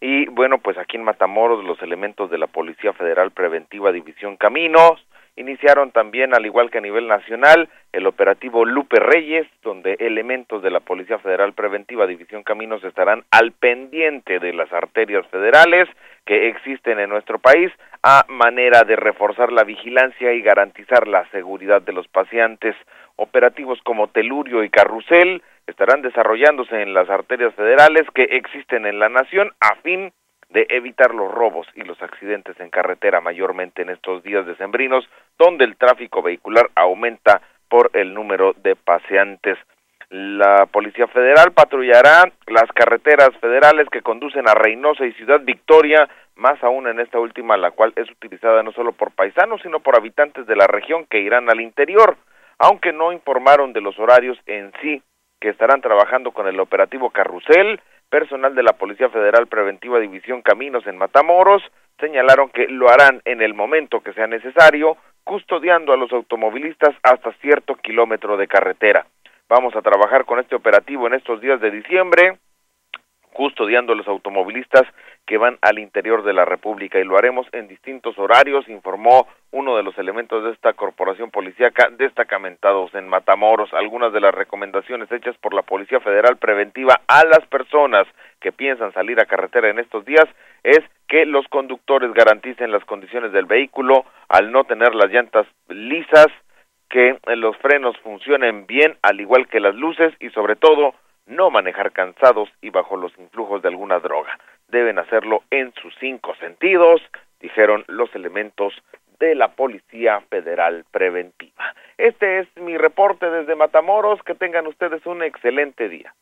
Y bueno, pues aquí en Matamoros los elementos de la Policía Federal Preventiva División Caminos iniciaron también, al igual que a nivel nacional, el operativo Lupe Reyes, donde elementos de la Policía Federal Preventiva División Caminos estarán al pendiente de las arterias federales que existen en nuestro país a manera de reforzar la vigilancia y garantizar la seguridad de los pacientes. Operativos como Telurio y Carrusel estarán desarrollándose en las arterias federales que existen en la nación a fin de evitar los robos y los accidentes en carretera, mayormente en estos días decembrinos, donde el tráfico vehicular aumenta por el número de paseantes. La Policía Federal patrullará las carreteras federales que conducen a Reynosa y Ciudad Victoria, más aún en esta última, la cual es utilizada no solo por paisanos, sino por habitantes de la región que irán al interior, aunque no informaron de los horarios en sí que estarán trabajando con el operativo Carrusel, personal de la Policía Federal Preventiva División Caminos en Matamoros señalaron que lo harán en el momento que sea necesario, custodiando a los automovilistas hasta cierto kilómetro de carretera. Vamos a trabajar con este operativo en estos días de diciembre, custodiando a los automovilistas que van al interior de la República y lo haremos en distintos horarios, informó uno de los elementos de esta corporación policíaca destacamentados en Matamoros. Algunas de las recomendaciones hechas por la Policía Federal Preventiva a las personas que piensan salir a carretera en estos días es que los conductores garanticen las condiciones del vehículo al no tener las llantas lisas, que los frenos funcionen bien al igual que las luces y sobre todo no manejar cansados y bajo los influjos de alguna droga deben hacerlo en sus cinco sentidos, dijeron los elementos de la Policía Federal Preventiva. Este es mi reporte desde Matamoros. Que tengan ustedes un excelente día.